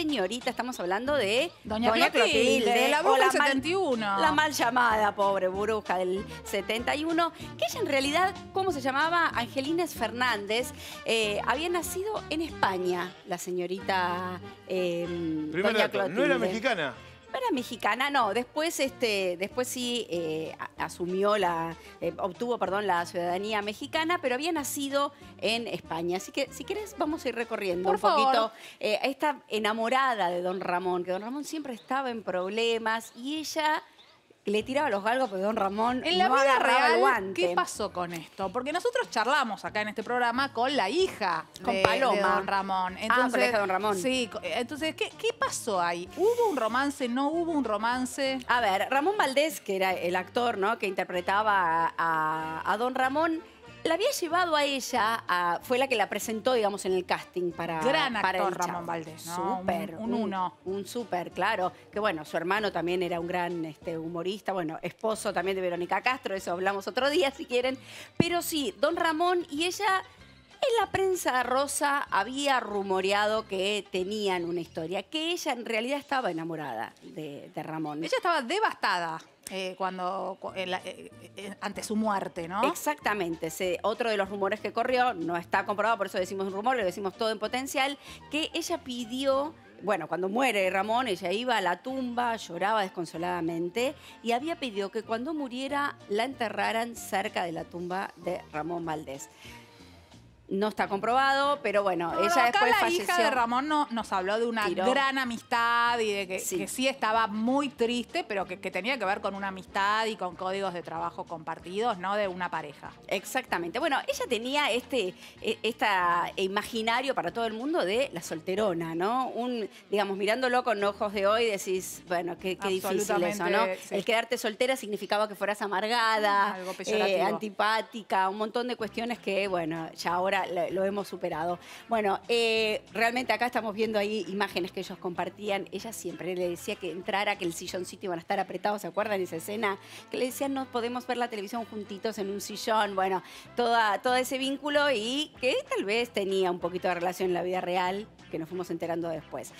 Señorita, estamos hablando de Doña, Clotilde, de la bruja del mal- 71. La mal llamada, pobre bruja del 71, que ella en realidad, ¿cómo se llamaba? Angelines Fernández, eh, había nacido en España, la señorita eh, Primer Doña dato, no era Clotilde. mexicana. No era mexicana, no. Después, este, después sí eh, asumió la, eh, obtuvo, perdón, la ciudadanía mexicana, pero había nacido en España. Así que, si querés, vamos a ir recorriendo Por un poquito. Eh, esta enamorada de Don Ramón, que Don Ramón siempre estaba en problemas y ella le tiraba los galgos, pero Don Ramón En la no vida el real, guante. ¿qué pasó con esto? Porque nosotros charlamos acá en este programa con la hija Con Paloma. de Don Ramón. Ah, con la hija de Don Ramón. Sí, entonces, ¿qué, qué pasó ahí? ¿Hubo un romance? ¿No hubo un romance? A ver, Ramón Valdés, que era el actor ¿no? que interpretaba a, a Don Ramón, la había llevado a ella, a- fue la que la presentó, digamos, en el casting para. Gran para el. Ramón Valdés, ¿no? Súper. Un- un uno. Un súper, claro. Que bueno, su hermano también era un gran este, humorista, bueno, esposo también de Verónica Castro, eso hablamos otro día si quieren. Pero sí, Don Ramón y ella. En la prensa rosa había rumoreado que tenían una historia, que ella en realidad estaba enamorada de, de Ramón. Ella estaba devastada eh, cuando cu- eh, eh, ante su muerte, ¿no? Exactamente. Otro de los rumores que corrió, no está comprobado, por eso decimos un rumor, le decimos todo en potencial, que ella pidió, bueno, cuando muere Ramón, ella iba a la tumba, lloraba desconsoladamente y había pedido que cuando muriera la enterraran cerca de la tumba de Ramón Valdés. No está comprobado, pero bueno, No, no, ella acá después la falleció. hija de Ramón no- nos habló de una Tiró. gran amistad y de que Sí. que sí. estaba muy triste, pero que, que tenía que ver con una amistad y con códigos de trabajo compartidos, no de una pareja. Exactamente. Bueno, ella tenía este e- esta imaginario para todo el mundo de la solterona, ¿no? Un, digamos, mirándolo con ojos de hoy, decís, bueno, qué, qué difícil eso, ¿no? Sí. El quedarte soltera significaba que fueras amargada, Algo eh, antipática, un montón de cuestiones que, bueno, ya ahora lo, hemos superado. Bueno, eh, realmente acá estamos viendo ahí imágenes que ellos compartían. Ella siempre le decía que entrara, que el silloncito iban a estar apretados, ¿se acuerdan esa escena? Que le decían, no podemos ver la televisión juntitos en un sillón. Bueno, toda, todo ese vínculo y que tal vez tenía un poquito de relación en la vida real, que nos fuimos enterando después.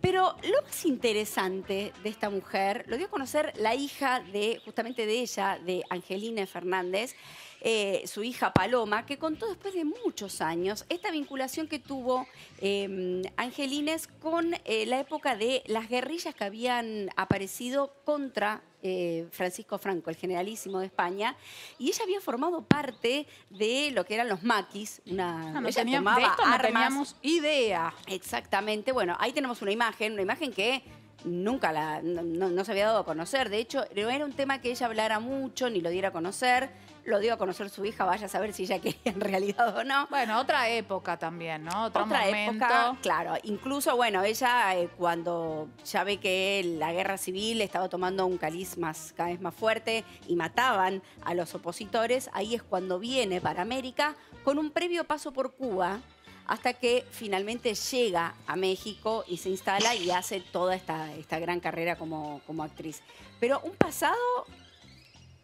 Pero lo más interesante de esta mujer lo dio a conocer la hija de, justamente de ella, de Angelina Fernández, eh, su hija Paloma, que contó después de muchos años esta vinculación que tuvo eh, Angelines con eh, la época de las guerrillas que habían aparecido contra eh, Francisco Franco, el generalísimo de España, y ella había formado parte de lo que eran los maquis, una Ah, no ella teníamos- tomaba de esto no armas. teníamos idea. Exactamente. Bueno, ahí tenemos una imagen, una imagen que nunca la, no, se había dado a conocer. De hecho, no era un tema que ella hablara mucho ni lo diera a conocer. Lo dio a conocer su hija, vaya a saber si ella quería en realidad o no. Bueno, otra época también, ¿no? Otro Otra momento. época, claro. Incluso, bueno, ella eh, cuando ya ve que la guerra civil estaba tomando un caliz más, cada vez más fuerte y mataban a los opositores, ahí es cuando viene para América con un previo paso por Cuba hasta que finalmente llega a México y se instala y hace toda esta, esta gran carrera como, como actriz. Pero un pasado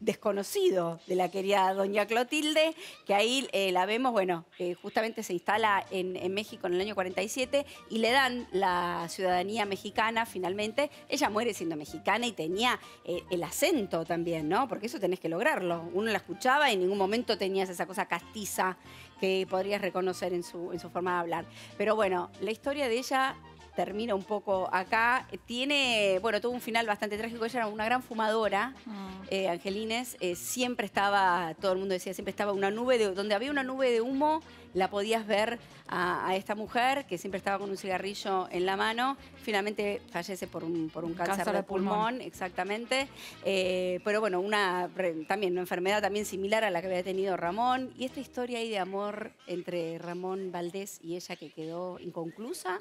desconocido de la querida doña Clotilde, que ahí eh, la vemos, bueno, que justamente se instala en, México en el año 47 y le dan la ciudadanía mexicana finalmente. Ella muere siendo mexicana y tenía eh, el acento también, ¿no? Porque eso tenés que lograrlo. Uno la escuchaba y en ningún momento tenías esa cosa castiza que podrías reconocer en su forma de hablar. Pero bueno, la historia de ella termina un poco acá. Tiene, bueno, tuvo un final bastante trágico. Ella era una gran fumadora, Mm. eh, Angelines. Eh, siempre estaba, todo el mundo decía, siempre estaba una nube, de, donde había una nube de humo, la podías ver a, a esta mujer que siempre estaba con un cigarrillo en la mano. Finalmente fallece por un, por un cáncer, de, pulmón, exactamente. Eh, pero bueno, una también una enfermedad también similar a la que había tenido Ramón. Y esta historia ahí de amor entre Ramón Valdés y ella que quedó inconclusa.